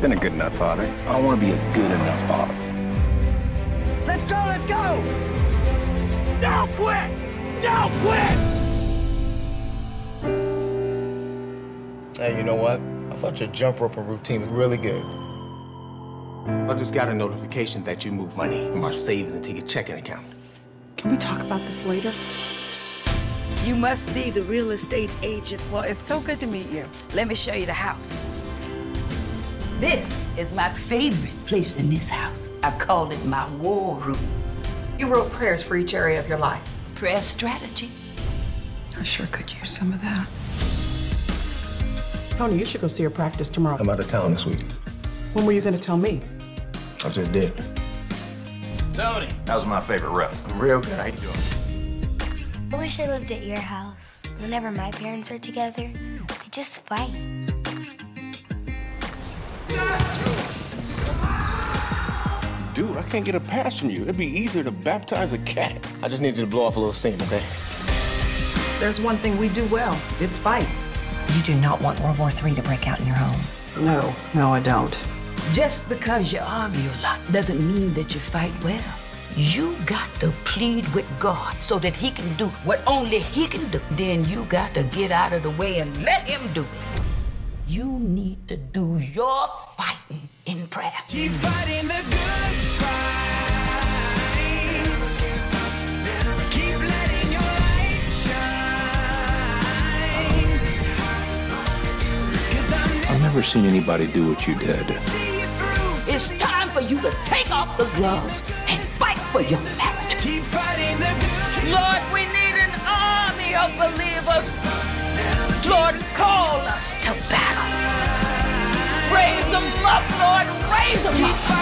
been a good enough father. I want to be a good enough father. Let's go, let's go! Don't quit! Don't quit! Hey, you know what? I thought your jump roping routine was really good. I just got a notification that you moved money from our savings into your checking account. Can we talk about this later? You must be the real estate agent. Well, it's so good to meet you. Let me show you the house. This is my favorite place in this house. I call it my war room. You wrote prayers for each area of your life. Prayer strategy. I sure could use some of that. Tony, you should go see her practice tomorrow. I'm out of town this week. When were you going to tell me? I just did. Tony, that was my favorite rep. I'm real good. How you doing? I wish I lived at your house. Whenever my parents are together, they just fight. Dude, I can't get a pass from you. It'd be easier to baptize a cat. I just need you to blow off a little steam, okay? There's one thing we do well. It's fight. You do not want World War III to break out in your home. No, no, I don't. Just because you argue a lot doesn't mean that you fight well. You got to plead with God so that He can do what only He can do. Then you got to get out of the way and let Him do it. You need to do your fighting in prayer. Keep fighting the good fight. Keep letting your light shine. 'Cause I'm I've never seen anybody do what you did. see you through. It's time for you to take off the gloves and fight for your marriage. Keep fighting the good Lord, we need an army of believers. Lord, call us to battle. Raise them up, Lord, Raise them up.